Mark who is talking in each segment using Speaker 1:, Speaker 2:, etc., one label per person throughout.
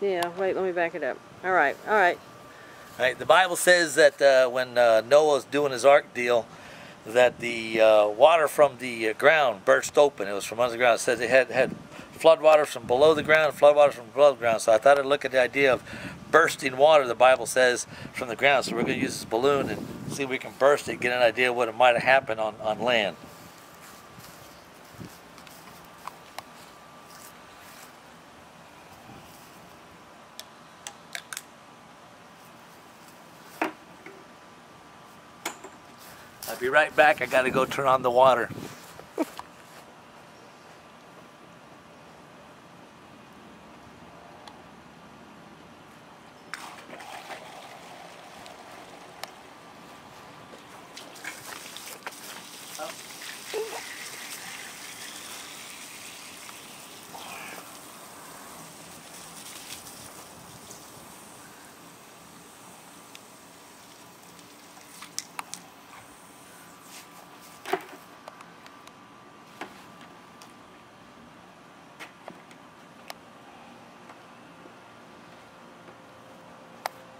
Speaker 1: Yeah, wait, let me back it up. All right, all right.
Speaker 2: All right, the Bible says that uh, when uh, Noah was doing his ark deal, that the uh, water from the uh, ground burst open. It was from underground. It says it had had flood water from below the ground, flood water from above the ground. So I thought I'd look at the idea of bursting water. The Bible says from the ground. So we're going to use this balloon and see if we can burst it, get an idea of what it might have happened on on land. I'll be right back. I got to go turn on the water.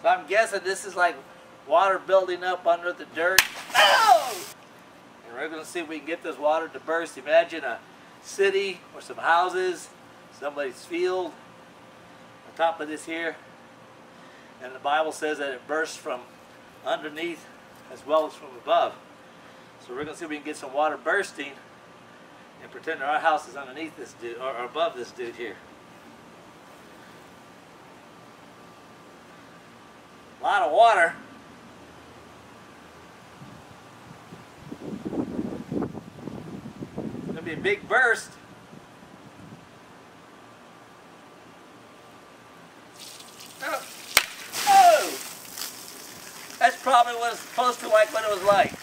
Speaker 2: So I'm guessing this is like water building up under the dirt. Oh! And we're going to see if we can get this water to burst. Imagine a city or some houses, somebody's field on top of this here. And the Bible says that it bursts from underneath as well as from above. So we're going to see if we can get some water bursting and pretend our house is underneath this dude, or above this dude here. A lot of water. Gonna be a big burst. Oh. oh! That's probably what it's supposed to like what it was like.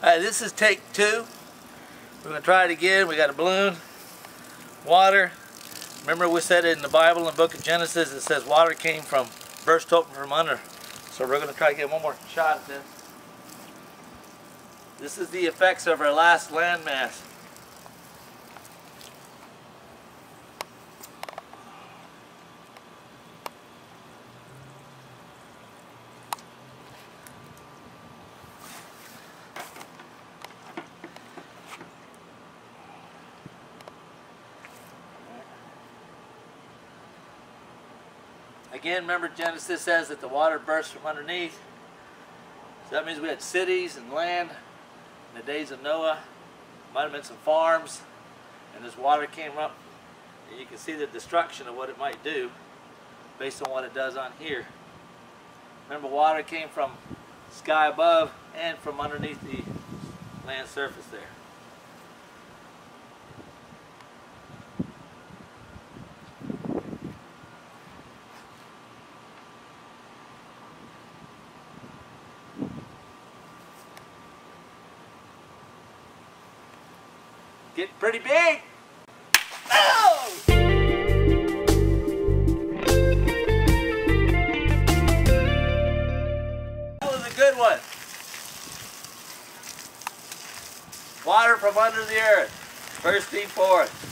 Speaker 2: Alright, this is take two. We're gonna try it again. We got a balloon, water. Remember we said it in the Bible in the book of Genesis, it says water came from burst open from under. So we're going to try to get one more shot at this. This is the effects of our last landmass. Again, remember Genesis says that the water burst from underneath. So that means we had cities and land in the days of Noah. Might have been some farms. And this water came up. And you can see the destruction of what it might do based on what it does on here. Remember water came from sky above and from underneath the land surface there. Getting pretty big. Oh! That was a good one. Water from under the earth, First bursting forth.